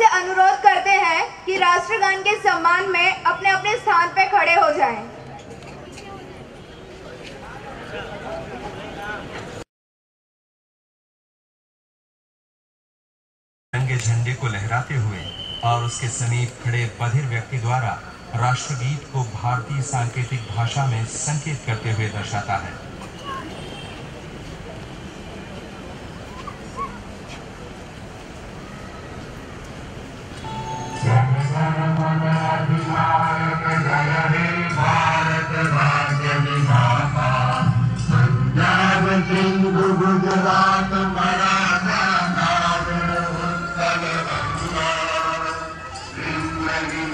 सबसे अनुरोध करते हैं कि राष्ट्रगान के सम्मान में अपने अपने स्थान पर खड़े हो जाएँ। रंगे झंडे को लहराते हुए और उसके समीप खड़े बधिर व्यक्ति द्वारा राष्ट्रगीत को भारतीय सांकेतिक भाषा में संकेत करते हुए दर्शाता है